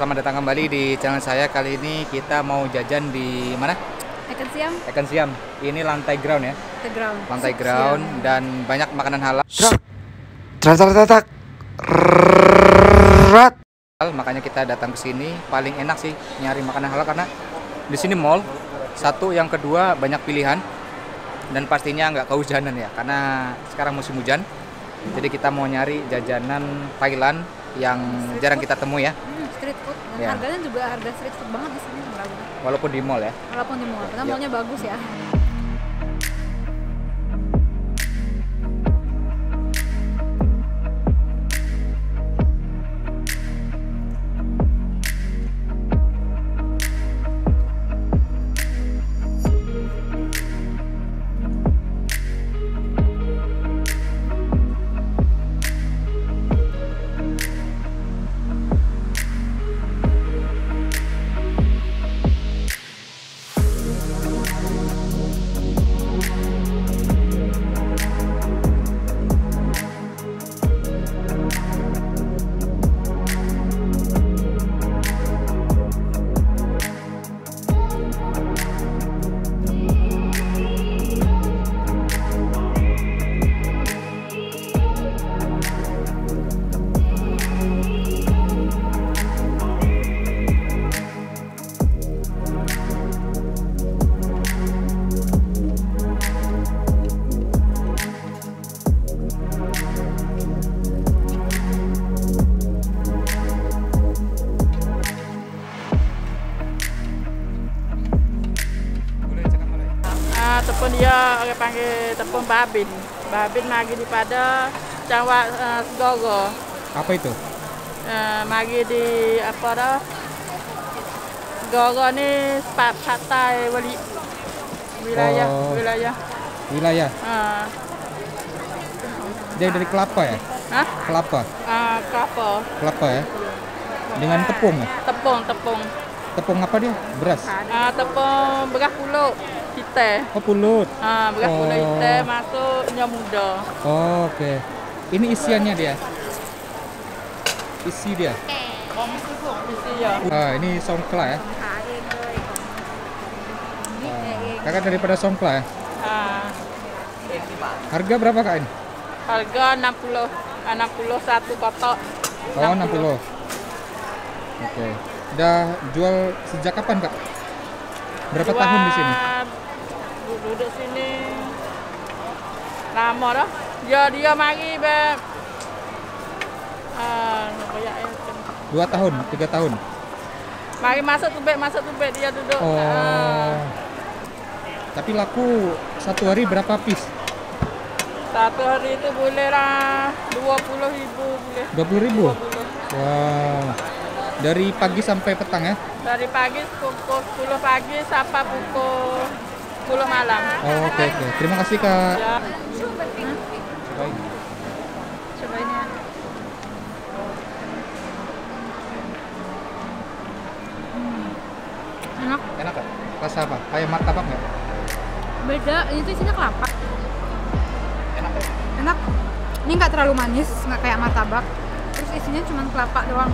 selamat datang kembali di channel saya. Kali ini kita mau jajan di mana? Makan siang, Eken Siam. Ini lantai ground ya, the ground. lantai ground dan banyak makanan halal. Trak rat. Makanya kita datang ke sini. Paling enak sih nyari makanan halal karena di sini mall. Satu, yang kedua banyak pilihan dan pastinya nggak kehujanan ya karena sekarang musim hujan. Jadi kita mau nyari jajanan Thailand yang jarang kita temui ya, Hmm, street food. Dan Ya. harganya juga harga street food banget di sini murah banget. walaupun di mall ya. Walaupun di mall, karena Ya. mallnya bagus ya. Tepung dia orang panggil tepung babin. Babin magi di pada cawa uh, segogo. Apa itu? Uh, magi di apa dah? Segogo ni pat patai wali wilayah Oh. wilayah. Wilayah. Ah, Dia dari kelapa ya? Hah? Kelapa. ah, kelapa. Kelapa ya. Dengan tepung ya? Tepung tepung. Tepung apa dia? Beras. Ah, tepung beras pulut kita. Oh, pulut. Ah, pulut Oh. kita masuk nyam muda. Oh, Oke. Ini isiannya dia. Isi dia. Isi ya. Ah, ini songkla ya. Ah, kakak daripada songkla ya. Ah. Harga berapa kak ini? Harga 60 61 kotak. Oh, 60. Oke. Udah jual sejak kapan kak? Berapa tahun di sini? Duduk, sini. Lama dah. Dia dia mari be Ah. Dua tahun, tiga tahun. Mari masuk tubek, masuk tubek dia duduk. Oh. Ah, Tapi laku satu hari berapa piece? satu hari itu boleh lah 20 ribu boleh. 20 ribu? 20. Wow. Dari pagi sampai petang ya? Dari pagi pukul 10 pagi sampai pukul 10 malam. Oh, oke oke. Terima kasih kak. Ya. Cobain ya. Enak, Enak kak? Rasa apa? Kayak martabak nggak? beda. Ini tuh isinya kelapa. Enak ya? Enak. Ini nggak terlalu manis, nggak kayak martabak. Terus isinya cuma kelapa doang.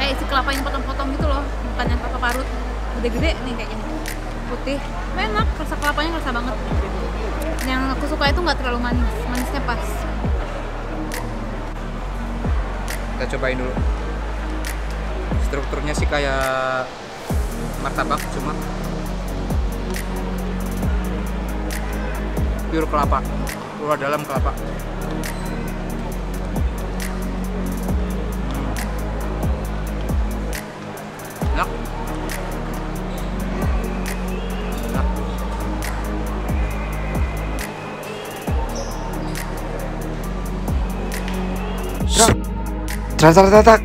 Kayak isi kelapa yang potong-potong gitu loh, bukan yang kelapa parut. Gede-gede nih kayak gini. Putih. Enak, rasa kelapanya rasa banget. Yang aku suka itu nggak terlalu manis, manisnya pas. Kita cobain dulu. Strukturnya sih kayak martabak cuma pure kelapa. Luar dalam kelapa. Enak. Trak rat.